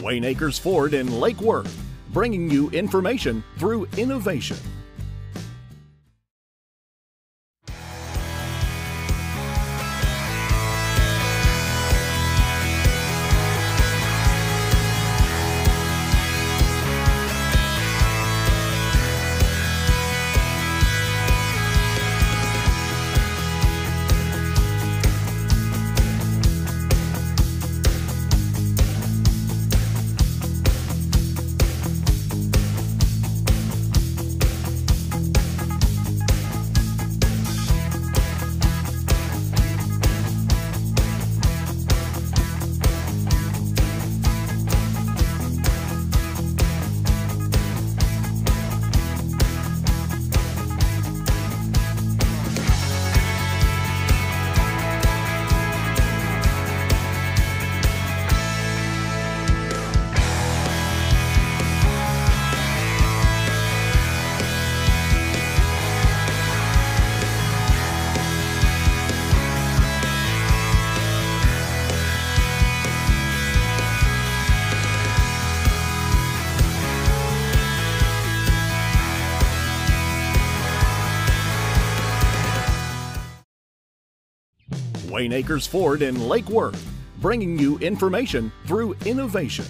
Wayne Akers Ford in Lake Worth, bringing you information through innovation. Wayne Akers Ford in Lake Worth, bringing you information through innovation.